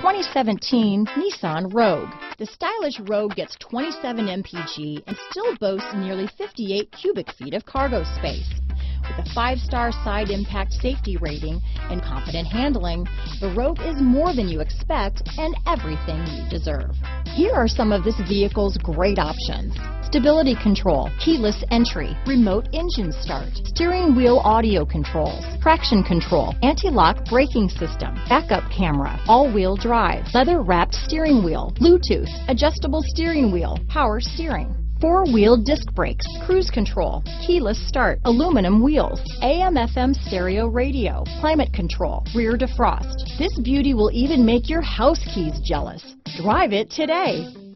2017 Nissan Rogue. The stylish Rogue gets 27 mpg and still boasts nearly 58 cubic feet of cargo space. With a five-star side impact safety rating and confident handling, the Rogue is more than you expect and everything you deserve. Here are some of this vehicle's great options. Stability control, keyless entry, remote engine start, steering wheel audio controls, traction control, anti-lock braking system, backup camera, all-wheel drive, leather-wrapped steering wheel, Bluetooth, adjustable steering wheel, power steering, four-wheel disc brakes, cruise control, keyless start, aluminum wheels, AM FM stereo radio, climate control, rear defrost. This beauty will even make your house keys jealous. Drive it today.